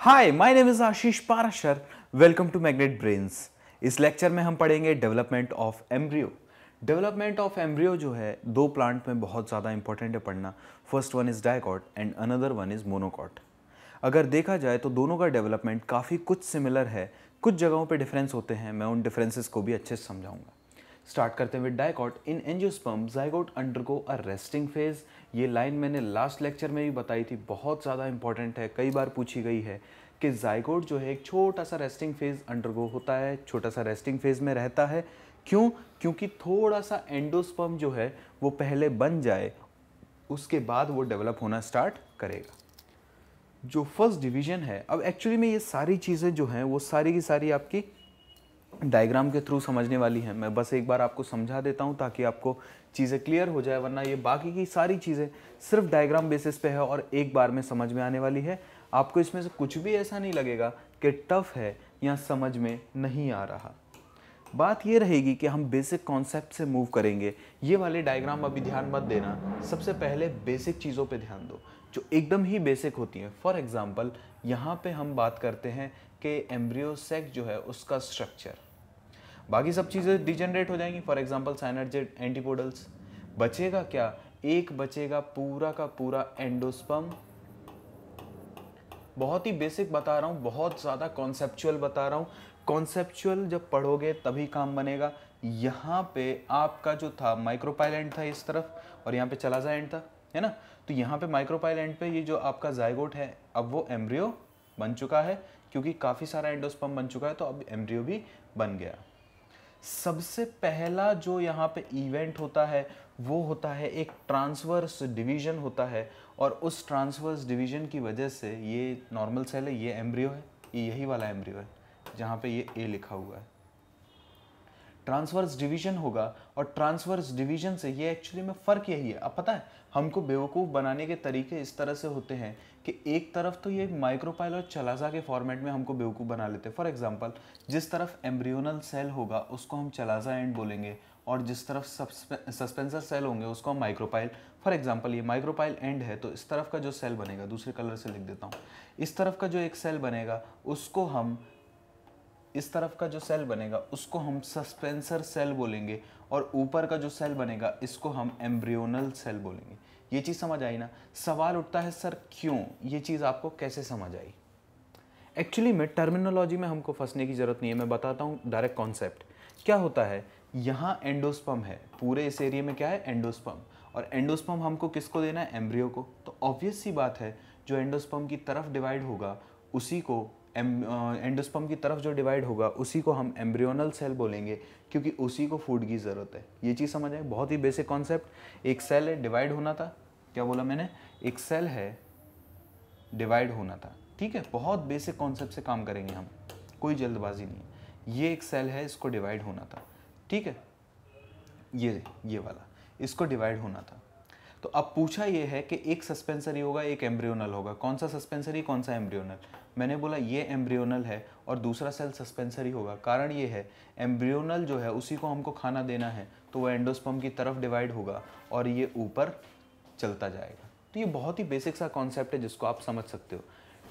Hi my name is Ashish Parashar welcome to magnet brains इस lecture में हम पढ़ेंगे development of embryo development of embryo जो है, दो प्लांट में बहुत ज़्यादा इंपॉर्टेंट है पढ़ना। First one is dicot and another one is monocot अगर देखा जाए तो दोनों का डेवलपमेंट काफ़ी कुछ सिमिलर है। कुछ जगहों पे डिफरेंस होते हैं। मैं उन डिफरेंसेस को भी अच्छे से समझाऊँगा। स्टार्ट करते हैं with dicot in angiosperm zygote undergo a resting phase ये लाइन मैंने लास्ट लेक्चर में भी बताई थी, बहुत ज़्यादा इंपॉर्टेंट है, कई बार पूछी गई है कि जाइगोट जो है, एक छोटा सा रेस्टिंग फ़ेज़ अंडरगो होता है, छोटा सा रेस्टिंग फ़ेज़ में रहता है। क्यों? क्योंकि थोड़ा सा एंडोस्पर्म जो है, वो पहले बन जाए, उसके बाद वो डेवलप होना स्टार्ट करेगा। जो फ़र्स्ट डिवीज़न है, अब एक्चुअली में ये सारी चीज़ें जो हैं, वो सारी की सारी आपकी डायग्राम के थ्रू समझने वाली हैं। मैं बस एक बार आपको समझा देता हूँ ताकि आपको चीज़ें क्लियर हो जाए, वरना ये बाकी की सारी चीज़ें सिर्फ़ डायग्राम बेसिस पे है और एक बार में समझ में आने वाली है। आपको इसमें से कुछ भी ऐसा नहीं लगेगा कि टफ है या समझ में नहीं आ रहा। बात ये रहेगी कि हम बेसिक कॉन्सेप्ट से मूव करेंगे। ये वाले डायग्राम अभी ध्यान मत देना। सबसे पहले बेसिक चीज़ों पे ध्यान दो, जो एकदम ही बेसिक होती हैं। फॉर एग्ज़ाम्पल यहाँ पे हम बात करते हैं कि एम्ब्रियो सेक जो है उसका स्ट्रक्चर बाकी सब चीज़ें डिजेनरेट हो जाएँगी फॉर एग्ज़ाम्पल साइनर्जेट एंटीपोडल्स बचेगा क्या? एक बचेगा पूरा का पूरा एंडोस्पम बहुत ही बेसिक बता रहा हूँ, बहुत ज़्यादा कॉन्सेप्चुअल बता रहा हूँ। कॉन्सेप्चुअल जब पढ़ोगे तभी काम बनेगा। यहाँ पे आपका जो था माइक्रोपाइल एंड था इस तरफ़, और यहाँ पे चला एंड था, है ना? तो यहाँ पे माइक्रोपाइल एंड पे ये जो आपका जायगोट है, अब वो एम्ब्रियो बन चुका है, क्योंकि काफ़ी सारा एंडोस्पम बन चुका है तो अब एम्ब्रियो भी बन गया। सबसे पहला जो यहाँ पे इवेंट होता है, वो होता है एक ट्रांसवर्स डिवीज़न होता है और उस ट्रांसवर्स डिवीज़न की वजह से ये नॉर्मल सेल है, ये एम्ब्रियो है, ये यही वाला एम्ब्रियो है, जहाँ पे ये ए लिखा हुआ है। ट्रांसवर्स डिवीज़न होगा और ट्रांसवर्स डिवीज़न से ये एक्चुअली में फ़र्क यही है। अब पता है, हमको बेवकूफ़ बनाने के तरीके इस तरह से होते हैं कि एक तरफ़ तो ये माइक्रोपाइल और चलाजा के फॉर्मेट में हमको बेवकूफ़ बना लेते हैं। फॉर एग्जांपल जिस तरफ़ एम्ब्रियोनल सेल होगा, उसको हम चलाजा एंड बोलेंगे और जिस तरफ़ सस्पेंसर सेल होंगे, उसको हम माइक्रोपाइल फॉर एग्जांपल ये माइक्रोपाइल एंड है तो इस तरफ़ का जो सेल बनेगा, दूसरे कलर से लिख देता हूँ। इस तरफ़ का जो एक सेल बनेगा, उसको हम इस तरफ़ का जो सेल बनेगा, उसको हम सस्पेंसर सेल बोलेंगे और ऊपर का जो सेल बनेगा, इसको हम एम्ब्रियोनल सेल बोलेंगे। ये चीज़ समझ आई ना? सवाल उठता है, सर, क्यों? ये चीज़ आपको कैसे समझ आई? एक्चुअली में टर्मिनोलॉजी में हमको फंसने की ज़रूरत नहीं है, मैं बताता हूँ डायरेक्ट कॉन्सेप्ट क्या होता है? यहाँ एंडोस्पम है, पूरे इस एरिया में क्या है? एंडोस्पम और एंडोस्पम हमको किसको देना है? एम्ब्रियो को। तो ऑब्वियस सी बात है, जो एंडोस्पम की तरफ़ डिवाइड होगा, उसी को एंडोस्पम की तरफ़ जो डिवाइड होगा, उसी को हम एम्ब्रियोनल सेल बोलेंगे, क्योंकि उसी को फ़ूड की ज़रूरत है। ये चीज़ समझ आए बहुत ही बेसिक कॉन्सेप्ट एक सेल है डिवाइड होना था। क्या बोला मैंने? एक सेल है डिवाइड होना था। ठीक है? बहुत बेसिक कॉन्सेप्ट से काम करेंगे हम। कोई जल्दबाजी नहीं ये एक सेल है, इसको डिवाइड होना था। ठीक है? ये ये वाला। इसको डिवाइड होना था। तो अब पूछा ये है कि एक सस्पेंसरी होगा, एक एम्ब्रियोनल होगा। कौन सा सस्पेंसरी कौन सा एम्ब्रियोनल मैंने बोला, ये एम्ब्रियोनल है और दूसरा सेल सस्पेंसरी होगा। कारण ये है, एम्ब्रियोनल जो है, उसी को हमको खाना देना है तो वो एंडोस्पम की तरफ़ डिवाइड होगा और ये ऊपर चलता जाएगा। तो ये बहुत ही बेसिक सा कॉन्सेप्ट है जिसको आप समझ सकते हो।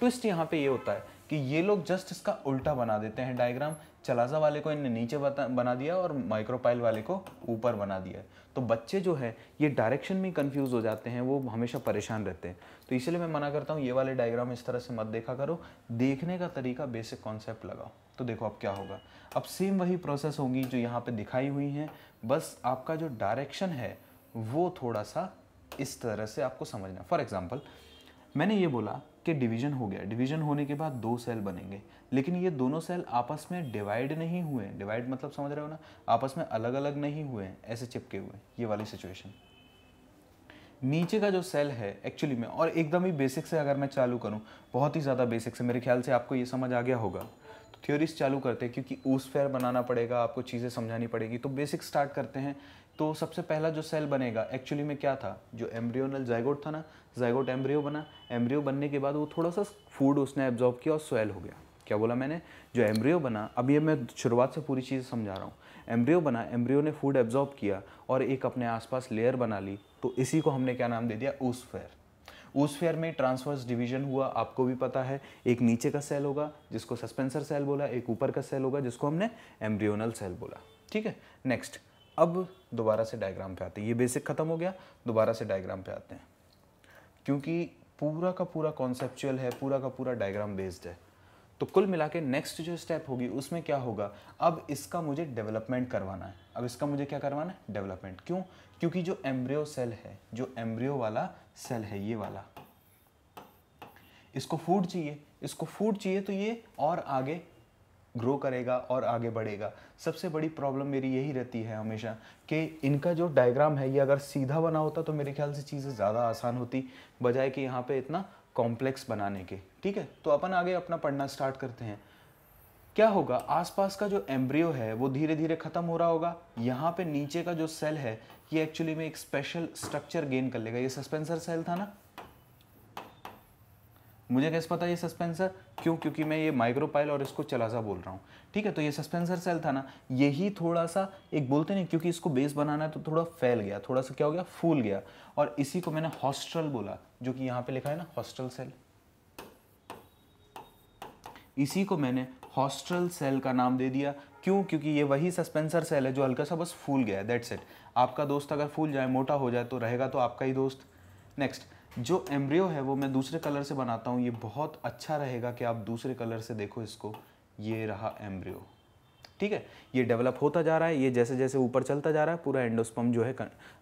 ट्विस्ट यहाँ पे ये होता है कि ये लोग जस्ट इसका उल्टा बना देते हैं डायग्राम चलाजा वाले को इनने नीचे बना दिया और माइक्रोपाइल वाले को ऊपर बना दिया। तो बच्चे जो है, ये डायरेक्शन में कंफ्यूज हो जाते हैं, वो हमेशा परेशान रहते हैं। तो इसलिए मैं मना करता हूँ, ये वाले डायग्राम इस तरह से मत देखा करो। देखने का तरीका बेसिक कॉन्सेप्ट लगाओ। तो देखो अब क्या होगा। अब सेम वही प्रोसेस होगी जो यहाँ पे दिखाई हुई हैं। बस आपका जो डायरेक्शन है, वो थोड़ा सा इस तरह से आपको समझना फॉर एग्ज़ाम्पल मैंने ये बोला कि डिवीज़न हो गया। डिवीज़न होने के बाद दो सेल बनेंगे। लेकिन ये दोनों सेल आपस में डिवाइड नहीं हुए डिवाइड मतलब समझ रहे हो ना? आपस में अलग अलग नहीं हुए ऐसे चिपके हुए ये वाली सिचुएशन नीचे का जो सेल है एक्चुअली में और एकदम ही बेसिक से अगर मैं चालू करूँ, बहुत ही ज़्यादा बेसिक से, मेरे ख्याल से आपको ये समझ आ गया होगा। तो थ्योरीज चालू करते हैं, क्योंकि ऊस फेयर बनाना पड़ेगा, आपको चीज़ें समझानी पड़ेगी। तो बेसिक स्टार्ट करते हैं। तो सबसे पहला जो सेल बनेगा एक्चुअली में क्या था? जो एम्ब्रियोनल जाइगोट था ना जाइगोट एम्ब्रियो बना। एम्ब्रियो बनने के बाद वो थोड़ा सा फ़ूड उसने एब्जॉर्ब किया और स्वेल हो गया। क्या बोला मैंने? जो एम्ब्रियो बना, अब ये मैं शुरुआत से पूरी चीज़ समझा रहा हूँ। एम्ब्रियो बना एम्ब्रियो ने फ़ूड एब्जॉर्ब किया और एक अपने आसपास लेयर बना ली। तो इसी को हमने क्या नाम दे दिया? ऊसफेयर ऊस्फेयर में ट्रांसवर्स डिवीज़न हुआ, आपको भी पता है। एक नीचे का सेल होगा, जिसको सस्पेंसर सेल बोला, एक ऊपर का सेल होगा, जिसको हमने एम्ब्रियोनल सेल बोला। ठीक है? नेक्स्ट अब दोबारा से डायग्राम पे आते हैं। ये बेसिक खत्म हो गया, दोबारा से डायग्राम पे आते हैं। क्योंकि पूरा का पूरा कॉन्सेप्चुअल है, पूरा का पूरा डायग्राम बेस्ड है। तो कुल मिला के नेक्स्ट जो स्टेप होगी, उसमें क्या होगा? अब इसका मुझे डेवलपमेंट करवाना है। अब इसका मुझे क्या करवाना है? डेवलपमेंट क्यों? क्योंकि जो एम्ब्रियो सेल है, जो एम्ब्रियो वाला सेल है, ये वाला, इसको फ़ूड चाहिए। इसको फ़ूड चाहिए तो ये और आगे ग्रो करेगा और आगे बढ़ेगा। सबसे बड़ी प्रॉब्लम मेरी यही रहती है हमेशा कि इनका जो डायग्राम है, ये अगर सीधा बना होता तो मेरे ख्याल से चीज़ें ज़्यादा आसान होती, बजाय कि यहाँ पे इतना कॉम्प्लेक्स बनाने के। ठीक है? तो अपन आगे अपना पढ़ना स्टार्ट करते हैं। क्या होगा? आसपास का जो एम्ब्रियो है, वो धीरे धीरे खत्म हो रहा होगा। यहाँ पे नीचे का जो सेल है, ये एक्चुअली में एक स्पेशल स्ट्रक्चर गेन कर लेगा। ये सस्पेंसर सेल था ना? मुझे कैसे पता ये सस्पेंसर क्यों? क्योंकि मैं ये माइक्रोपाइल और इसको चलासा बोल रहा हूँ। ठीक है तो ये सस्पेंसर सेल था ना। यही थोड़ा सा एक बोलते नहीं, क्योंकि इसको बेस बनाना है तो थोड़ा फैल गया थोड़ा सा क्या हो गया? फूल गया। और इसी को मैंने हॉस्टल बोला, जो कि यहाँ पे लिखा है ना हॉस्टल सेल इसी को मैंने हॉस्टल सेल का नाम दे दिया। क्यों? क्योंकि ये वही सस्पेंसर सेल है जो हल्का सा बस फूल गया है दैट्स इट आपका दोस्त अगर फूल जाए, मोटा हो जाए तो रहेगा तो आपका ही दोस्त। नेक्स्ट जो एम्ब्रियो है, वो मैं दूसरे कलर से बनाता हूँ। ये बहुत अच्छा रहेगा कि आप दूसरे कलर से देखो इसको। ये रहा एम्ब्रियो ठीक है? ये डेवलप होता जा रहा है। ये जैसे जैसे ऊपर चलता जा रहा है, पूरा एंडोस्पम जो है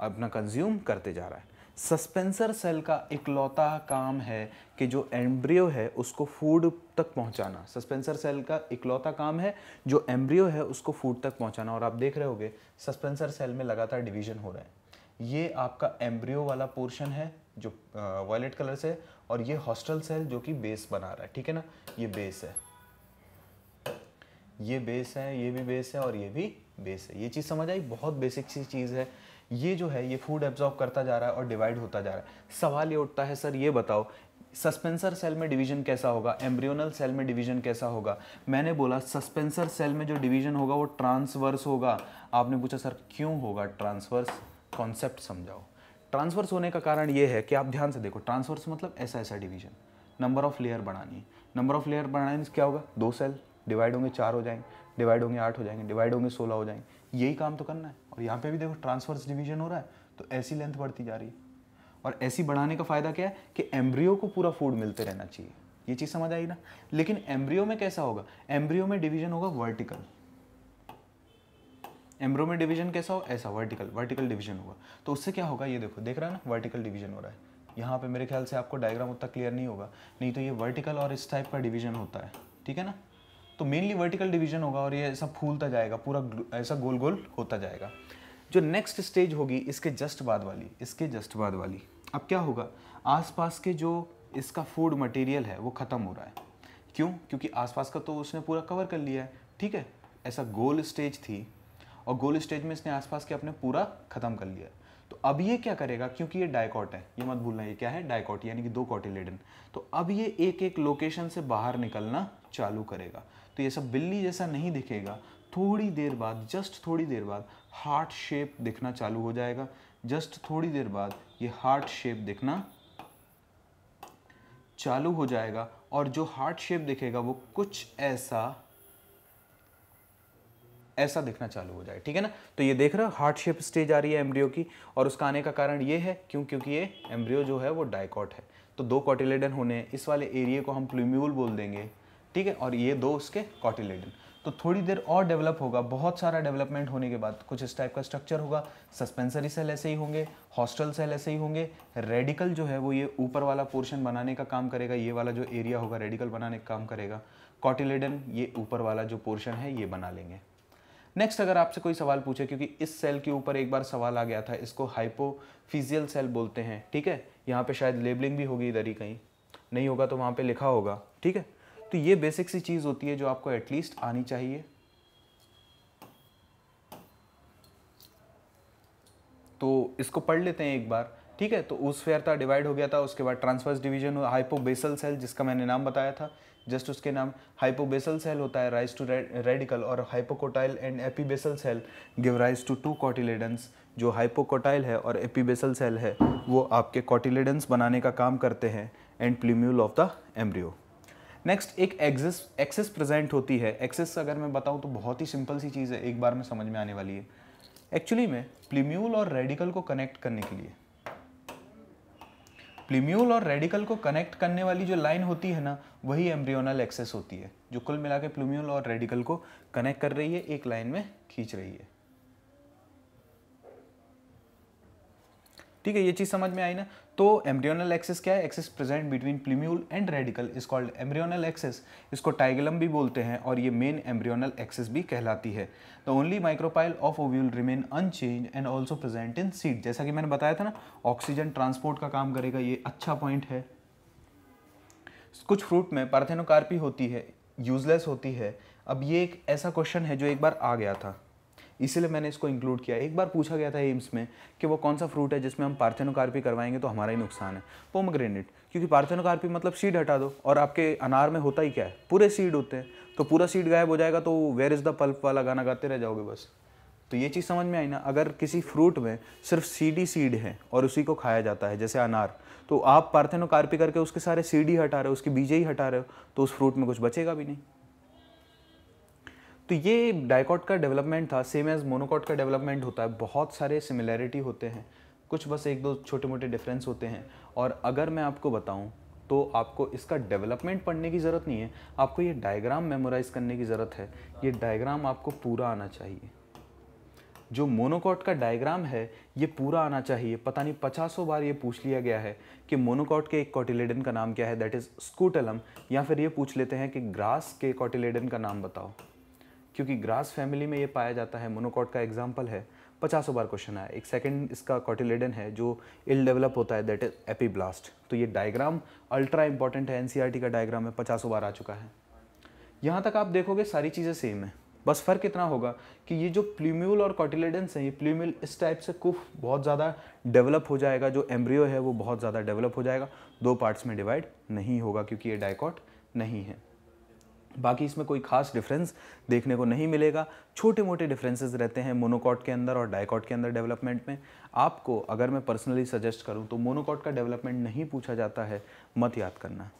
अपना कंज्यूम करते जा रहा है। सस्पेंसर सेल का इकलौता काम है कि जो एम्ब्रियो है, उसको फ़ूड तक पहुंचाना। सस्पेंसर सेल का इकलौता काम है, जो एम्ब्रियो है, उसको फ़ूड तक पहुंचाना। और आप देख रहे होगे सस्पेंसर सेल में लगातार डिवीज़न हो रहा है। ये आपका एम्ब्रियो वाला पोर्शन है। जो वायलेट कलर से और ये हॉस्टल सेल जो कि बेस बना रहा है, ठीक है ना? ये बेस है। ये बेस है, ये भी बेस है और ये भी बेस है। ये चीज़ समझ आई? बहुत बेसिक सी चीज़ है। ये जो है, ये फ़ूड एब्जॉर्ब करता जा रहा है और डिवाइड होता जा रहा है। सवाल ये उठता है, सर, ये बताओ सस्पेंसर सेल में डिवीज़न कैसा होगा? एम्ब्रियोनल सेल में डिवीज़न कैसा होगा? मैंने बोला सस्पेंसर सेल में जो डिवीज़न होगा, वो ट्रांसवर्स होगा। आपने पूछा, सर, क्यों होगा ट्रांसवर्स कॉन्सेप्ट समझाओ। ट्रांसफर्स होने का कारण ये है कि आप ध्यान से देखो, ट्रांसवर्स मतलब ऐसा ऐसा डिवीज़न। नंबर ऑफ़ लेयर बढ़ानी नंबर ऑफ़ लेयर बढ़ाने से क्या होगा? दो सेल डिवाइड होंगे, चार हो जाएँगे डिवाइड होंगे, आठ हो जाएँगे डिवाइड होंगे, सोलह हो जाएँगे। यही काम तो करना है। और यहाँ पे भी देखो ट्रांसफर्स डिवीज़न हो रहा है तो ऐसी लेंथ बढ़ती जा रही है। और ऐसी बढ़ाने का फ़ायदा क्या है कि एम्ब्रियो को पूरा फ़ूड मिलते रहना चाहिए। ये चीज़ समझ आई ना? लेकिन एम्ब्रियो में कैसा होगा? एम्ब्रियो में डिवीज़न होगा वर्टिकल एम्ब्रो में डिवीज़न कैसा हो ऐसा वर्टिकल वर्टिकल डिवीज़न होगा तो उससे क्या होगा? ये देखो, देख रहा है ना? वर्टिकल डिवीज़न हो रहा है। यहाँ पे मेरे ख्याल से आपको डायग्राम उतना क्लियर नहीं होगा। नहीं तो ये वर्टिकल और इस टाइप का डिवीज़न होता है। ठीक है ना? तो मेनली वर्टिकल डिवीज़न होगा और ये ऐसा फूलता जाएगा, पूरा ऐसा गोल गोल होता जाएगा। जो नेक्स्ट स्टेज होगी, इसके जस्ट बाद वाली, इसके जस्ट बाद वाली। अब क्या होगा? आसपास के जो इसका फ़ूड मटेरियल है, वो ख़त्म हो रहा है। क्यों? क्योंकि आसपास का तो उसने पूरा कवर कर लिया है। ठीक है? ऐसा गोल स्टेज थी और गोल स्टेज में इसने आसपास के अपने पूरा खत्म कर लिया। तो अब ये क्या करेगा? क्योंकि ये डायकॉट है। ये मत भूलना, ये क्या है? डायकॉट यानी कि दो कॉटिलेडन तो अब ये एक एक लोकेशन से बाहर निकलना चालू करेगा। तो ये सब बिल्ली जैसा नहीं दिखेगा। थोड़ी देर बाद जस्ट थोड़ी देर बाद हार्ट शेप दिखना चालू हो जाएगा। जस्ट थोड़ी देर बाद, ये हार्ट शेप दिखना चालू हो जाएगा। और जो हार्ट शेप दिखेगा, वो कुछ ऐसा ऐसा दिखना चालू हो जाए, ठीक है ना? तो ये देख रहे हो, हार्ट शेप स्टेज आ रही है एम्ब्रियो की, और उसका आने का कारण ये है, क्यों? क्योंकि ये एम्ब्रियो जो है वो डायकॉट है। तो दो कॉटिलेडन होने इस वाले एरिए को हम प्लूम्यूल बोल देंगे, ठीक है? और ये दो उसके कॉटिलेडन। तो थोड़ी देर और डेवलप होगा, बहुत सारा डेवलपमेंट होने के बाद, कुछ इस टाइप का स्ट्रक्चर होगा, सस्पेंसरी सेल ऐसे ही होंगे, हॉस्टल सेल ऐसे ही होंगे, रेडिकल जो है वो ये ऊपर वाला पोर्शन बनाने का काम करेगा, ये वाला जो एरिया होगा, रेडिकल बनाने का काम करेगा, कॉटिलेडन ये ऊपर वाला जो पोर्शन है, ये बना लेंगे। नेक्स्ट अगर आपसे कोई सवाल पूछे, क्योंकि इस सेल के ऊपर एक बार सवाल आ गया था, इसको हाइपोफिजियल सेल बोलते हैं, ठीक है? यहाँ पे शायद लेबलिंग भी होगी इधर ही कहीं। नहीं होगा तो वहाँ पे लिखा होगा, ठीक है? तो ये बेसिक सी चीज़ होती है जो आपको एटलीस्ट आनी चाहिए। तो इसको पढ़ लेते हैं एक बार, ठीक है? तो उस फेयर था डिवाइड हो गया था, उसके बाद ट्रांसफर्स डिवीज़न हाइपोबेसल सेल जिसका मैंने नाम बताया था जस्ट उसके नाम हाइपोबेसल सेल होता है राइज टू रेडिकल और hypocotyl and epibasal cell give rise to two cotyledons जो हाइपोकोटाइल है और एपीबेसल सेल है, वो आपके कॉटिलेडन्स बनाने का काम करते हैं and plumule of the embryo next एक एक्सिस एक्सेस प्रेजेंट होती है। एक्सेस अगर मैं बताऊँ तो बहुत ही सिंपल सी चीज़ है, एक बार में समझ में आने वाली है। एक्चुअली में प्लीम्यूल और रेडिकल को कनेक्ट करने के लिए प्लीम्यूल और रेडिकल को कनेक्ट करने वाली जो लाइन होती है ना, वही एम्ब्रियोनल एक्सेस होती है, जो कुल मिला के प्लूम्यूल और रेडिकल को कनेक्ट कर रही है, एक लाइन में खींच रही है। ठीक है, ये चीज़ समझ में आई ना? तो एम्ब्रियोनल एक्सेस क्या है? Axis present between plumule and radicle is called embryonal axis इसको टाइगलम भी बोलते हैं और ये मेन एम्ब्रियोनल एक्सेस भी कहलाती है। The only micropyle of ovule remain unchange and also present in seed जैसा कि मैंने बताया था ना ऑक्सीजन ट्रांसपोर्ट का काम करेगा, ये अच्छा पॉइंट है। कुछ फ्रूट में पार्थेनोकार्पी होती है यूजलेस होती है। अब ये एक ऐसा क्वेश्चन है जो एक बार आ गया था। इसीलिए मैंने इसको इंक्लूड किया। एक बार पूछा गया था एम्स में कि वो कौन सा फ्रूट है जिसमें हम पार्थेनोकार्पी करवाएँगे तो हमारा ही नुकसान है। पोमग्रेनेट क्योंकि पार्थेनोकार्पी मतलब सीड हटा दो, और आपके अनार में होता ही क्या है? पूरे सीड होते हैं। तो पूरा सीड गायब हो जाएगा तो वेयर इज़ द पल्प वाला गाना गाते रह जाओगे बस। तो ये चीज़ समझ में आई ना? अगर किसी फ्रूट में सिर्फ़ सीडी सीड है, और उसी को खाया जाता है, जैसे अनार तो आप पार्थेनोकार्पी करके उसके सारे सीडी हटा रहे हो, उसके बीजे ही हटा रहे हो तो उस फ्रूट में कुछ बचेगा भी नहीं। तो ये डाइकॉट का डेवलपमेंट था सेम एज मोनोकॉट का डेवलपमेंट होता है, बहुत सारे सिमिलैरिटी होते हैं। कुछ बस एक दो छोटे मोटे डिफरेंस होते हैं। और अगर मैं आपको बताऊँ तो आपको इसका डेवलपमेंट पढ़ने की ज़रूरत नहीं है, आपको ये डायग्राम मेमोराइज करने की ज़रूरत है। ये डायग्राम आपको पूरा आना चाहिए। जो मोनोकॉट का डायग्राम है, ये पूरा आना चाहिए। पता नहीं, पचासों बार ये पूछ लिया गया है कि मोनोकॉट के एक कॉटिलेडन का नाम क्या है दैट इज़ स्कूटलम या फिर ये पूछ लेते हैं कि ग्रास के कॉटिलेडन का नाम बताओ। क्योंकि ग्रास फैमिली में ये पाया जाता है मोनोकॉट का एग्ज़ाम्पल है। पचासों बार क्वेश्चन आया। एक सेकंड इसका कॉटिलेडन है जो इल डेवलप होता है दैट इज़ एपीब्लास्ट तो ये डायग्राम अल्ट्रा इंपॉर्टेंट है एनसीईआरटी का डायग्राम है, पचासों बार आ चुका है। यहाँ तक आप देखोगे सारी चीज़ें सेम है। बस फ़र्क इतना होगा कि ये जो प्ल्यूम्यूल और कॉटिलेडेंस हैं, ये प्ल्यूम्यूल इस टाइप से कुफ बहुत ज़्यादा डेवलप हो जाएगा, जो एम्ब्रियो है वो बहुत ज़्यादा डेवलप हो जाएगा। दो पार्ट्स में डिवाइड नहीं होगा, क्योंकि ये डायकॉट नहीं है। बाकी इसमें कोई खास डिफरेंस देखने को नहीं मिलेगा। छोटे मोटे डिफरेंसेस रहते हैं मोनोकॉट के अंदर और डाइकॉट के अंदर डेवलपमेंट में। आपको अगर मैं पर्सनली सजेस्ट करूँ तो मोनोकॉट का डेवलपमेंट नहीं पूछा जाता है, मत याद करना।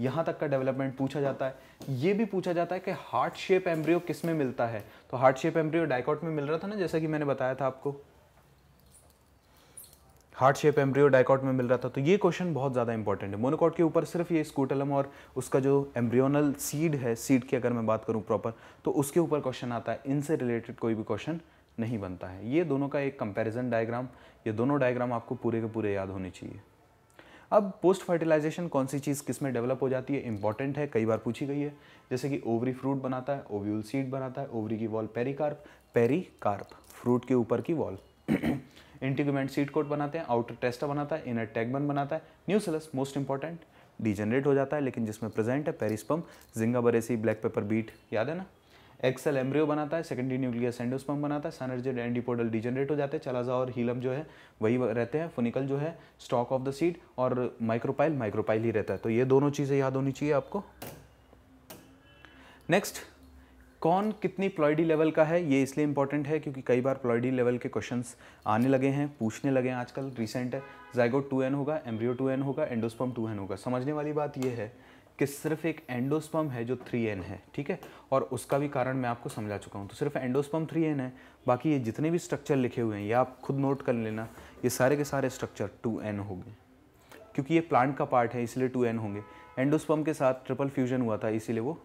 यहाँ तक का डेवलपमेंट पूछा जाता है। ये भी पूछा जाता है कि हार्ट शेप एम्ब्रियो किसमें मिलता है? तो हार्ट शेप एम्ब्रियो डाइकॉट में मिल रहा था ना, जैसा कि मैंने बताया था आपको। हार्ट शेप एम्ब्रियो डाइकॉट में मिल रहा था तो ये क्वेश्चन बहुत ज़्यादा इंपॉर्टेंट है। मोनोकॉट के ऊपर सिर्फ़ ये स्कूटलम और उसका जो एम्ब्रियोनल सीड है सीड की अगर मैं बात करूँ प्रॉपर तो उसके ऊपर क्वेश्चन आता है। इनसे रिलेटेड कोई भी क्वेश्चन नहीं बनता है। ये दोनों का एक कंपैरिजन डायग्राम ये दोनों डायग्राम आपको पूरे के पूरे याद होने चाहिए। अब पोस्ट फर्टिलाइजेशन कौन सी चीज़ किसमें डेवलप हो जाती है? इंपॉर्टेंट है, कई बार पूछी गई है। जैसे कि ओवरी फ्रूट बनाता है ओव्यूल सीड बनाता है ओवरी की वॉल पेरिकार्प पेरिकार्प फ्रूट के ऊपर की वॉल इंटीग्यूमेंट सीट कोट बनाते हैं, आउटर टेस्टा बनाता है, इनर टैगबन बनाता है। न्यूसिलस मोस्ट इंपॉर्टेंट डिजेनरेट हो जाता है, लेकिन जिसमें प्रेजेंट है पेरिस्पम जिंगा बरेसी ब्लैक पेपर बीट याद है ना? एक्सेल एम्ब्रियो बनाता है सेकेंडरी न्यूक्लियस एंडोस्पम बनाता है सनर्जेड एंडीपोडल डिजेनरेट हो जाते हैं चलाजा और हीलम जो है, वही रहते हैं फोनिकल जो है स्टॉक ऑफ़ द सीड और माइक्रोपाइल माइक्रोपाइल ही रहता है। तो ये दोनों चीज़ें याद होनी चाहिए आपको। नेक्स्ट कौन कितनी प्लॉइडी लेवल का है, ये इसलिए इंपॉर्टेंट है क्योंकि कई बार प्लॉइडी लेवल के क्वेश्चंस आने लगे हैं, पूछने लगे हैं आजकल रिसेंट है। जाइगोट टू एन होगा एम्ब्रियो टू एन होगा एंडोस्पम टू एन होगा। समझने वाली बात ये है कि सिर्फ़ एक एंडोस्पम है जो थ्री एन है, ठीक है? और उसका भी कारण मैं आपको समझा चुका हूँ। तो सिर्फ़ एंडोस्पम थ्री एन है, बाकी ये जितने भी स्ट्रक्चर लिखे हुए हैं, ये आप खुद नोट कर लेना, ये सारे के सारे स्ट्रक्चर टू एन होंगे। क्योंकि ये प्लांट का पार्ट है, इसलिए टू एन होंगे। एंडोस्पम के साथ ट्रिपल फ्यूजन हुआ था, इसीलिए वो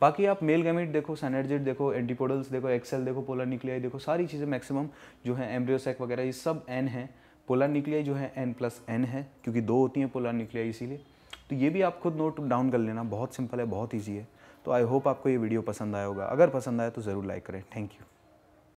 बाकी आप मेल गैमिट देखो सैनर्जिट देखो, एंटीपोडल्स देखो, एक्सेल देखो, पोलर निकलियाई देखो, सारी चीज़ें मैक्सिमम जो है एम्ब्रियोसेक वगैरह, ये सब एन है। पोलर निकलियाई जो है एन प्लस एन है, क्योंकि दो होती हैं पोलर निकलियाई इसीलिए। तो ये भी आप खुद नोट डाउन कर लेना, बहुत सिंपल है, बहुत ईजी है। तो आई होप आपको ये वीडियो पसंद आया होगा। अगर पसंद आया तो ज़रूर लाइक करें। Thank you